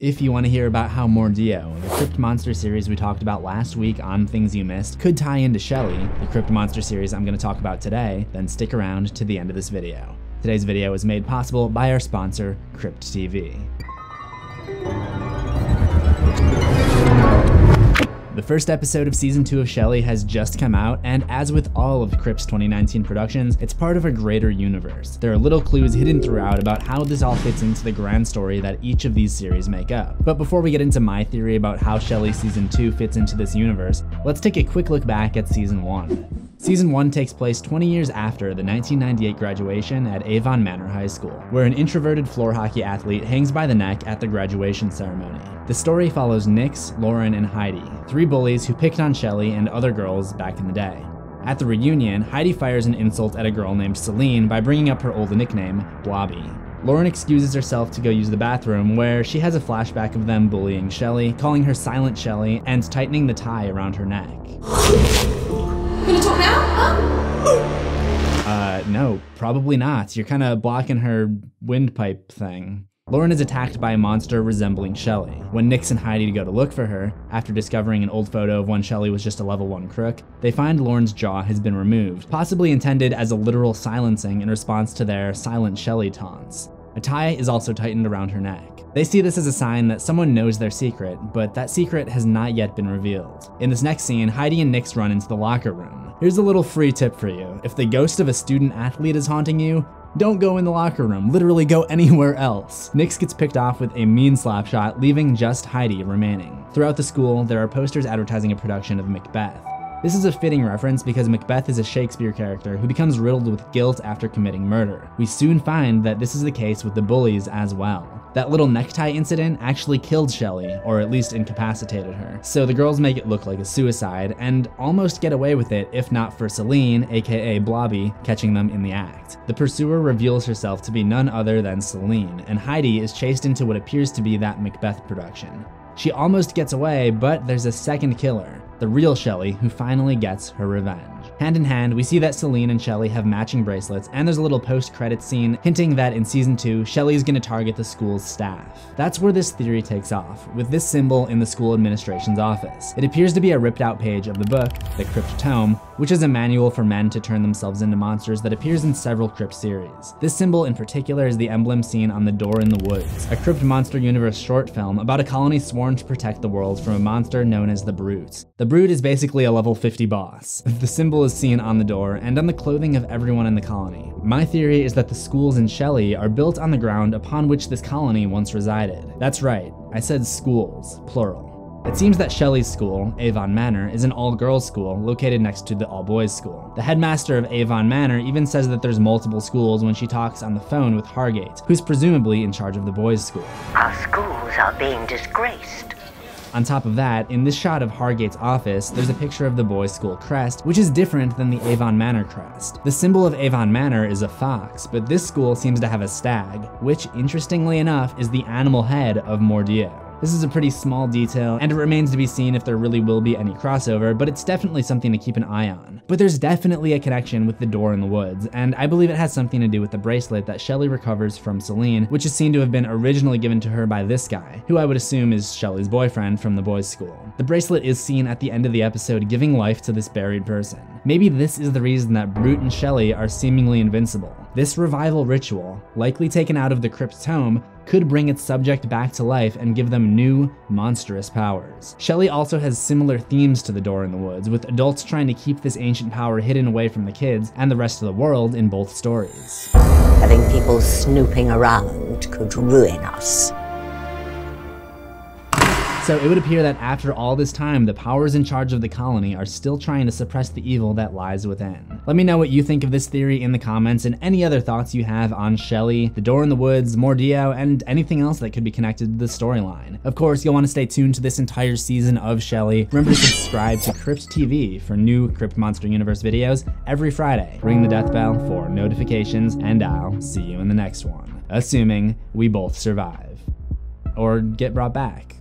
If you want to hear about how Mordeo, the Crypt Monster series we talked about last week on Things You Missed, could tie into Shelley, the Crypt Monster series I'm going to talk about today, then stick around to the end of this video. Today's video is made possible by our sponsor, Crypt TV. The first episode of season 2 of Shelley has just come out, and as with all of Crypt's 2019 productions, it's part of a greater universe. There are little clues hidden throughout about how this all fits into the grand story that each of these series make up. But before we get into my theory about how Shelley season 2 fits into this universe, let's take a quick look back at season 1. Season 1 takes place 20 years after the 1998 graduation at Avon Manor High School, where an introverted floor hockey athlete hangs by the neck at the graduation ceremony. The story follows Nix, Lauren, and Heidi, three bullies who picked on Shelley and other girls back in the day. At the reunion, Heidi fires an insult at a girl named Celine by bringing up her old nickname, Blobby. Lauren excuses herself to go use the bathroom, where she has a flashback of them bullying Shelley, calling her Silent Shelley, and tightening the tie around her neck. Gonna talk now? Huh? Uh, no, probably not. You're kind of blocking her windpipe thing. Lauren is attacked by a monster resembling Shelley. When Nix and Heidi go to look for her, after discovering an old photo of when Shelley was just a level 1 crook, they find Lauren's jaw has been removed, possibly intended as a literal silencing in response to their Silent Shelley taunts. A tie is also tightened around her neck. They see this as a sign that someone knows their secret, but that secret has not yet been revealed. In this next scene, Heidi and Nix run into the locker room. Here's a little free tip for you. If the ghost of a student athlete is haunting you, don't go in the locker room, literally go anywhere else. Nix gets picked off with a mean slap shot, leaving just Heidi remaining. Throughout the school, there are posters advertising a production of Macbeth. This is a fitting reference because Macbeth is a Shakespeare character who becomes riddled with guilt after committing murder. We soon find that this is the case with the bullies as well. That little necktie incident actually killed Shelley, or at least incapacitated her. So the girls make it look like a suicide, and almost get away with it if not for Celine, aka Blobby, catching them in the act. The pursuer reveals herself to be none other than Celine, and Heidi is chased into what appears to be that Macbeth production. She almost gets away, but there's a second killer, the real Shelley, who finally gets her revenge. Hand in hand, we see that Celine and Shelley have matching bracelets, and there's a little post-credit scene hinting that in season 2, Shelley is gonna target the school's staff. That's where this theory takes off, with this symbol in the school administration's office. It appears to be a ripped out page of the book, The Crypt Tome, which is a manual for men to turn themselves into monsters that appears in several Crypt series. This symbol in particular is the emblem seen on the door in the woods, a Crypt Monster Universe short film about a colony sworn to protect the world from a monster known as the Brute. The Brute is basically a level 50 boss. The symbol is seen on the door and on the clothing of everyone in the colony. My theory is that the schools in Shelley are built on the ground upon which this colony once resided. That's right, I said schools, plural. It seems that Shelley's school, Avon Manor, is an all-girls school located next to the all-boys school. The headmaster of Avon Manor even says that there's multiple schools when she talks on the phone with Hargate, who's presumably in charge of the boys' school. Our schools are being disgraced. On top of that, in this shot of Hargate's office, there's a picture of the boys' school crest, which is different than the Avon Manor crest. The symbol of Avon Manor is a fox, but this school seems to have a stag, which, interestingly enough, is the animal head of Mordeo. This is a pretty small detail, and it remains to be seen if there really will be any crossover, but it's definitely something to keep an eye on. But there's definitely a connection with the door in the woods, and I believe it has something to do with the bracelet that Shelley recovers from Celine, which is seen to have been originally given to her by this guy, who I would assume is Shelley's boyfriend from the boys' school. The bracelet is seen at the end of the episode giving life to this buried person. Maybe this is the reason that Brute and Shelley are seemingly invincible. This revival ritual, likely taken out of the Crypt Tome, could bring its subject back to life and give them new, monstrous powers. Shelley also has similar themes to The Door in the Woods, with adults trying to keep this ancient power hidden away from the kids and the rest of the world in both stories. Having people snooping around could ruin us. So it would appear that after all this time, the powers in charge of the colony are still trying to suppress the evil that lies within. Let me know what you think of this theory in the comments and any other thoughts you have on Shelley, The Door in the Woods, Mordeo, and anything else that could be connected to the storyline. Of course, you'll want to stay tuned to this entire season of Shelley. Remember to subscribe to Crypt TV for new Crypt Monster Universe videos every Friday. Ring the death bell for notifications, and I'll see you in the next one. Assuming we both survive. Or get brought back.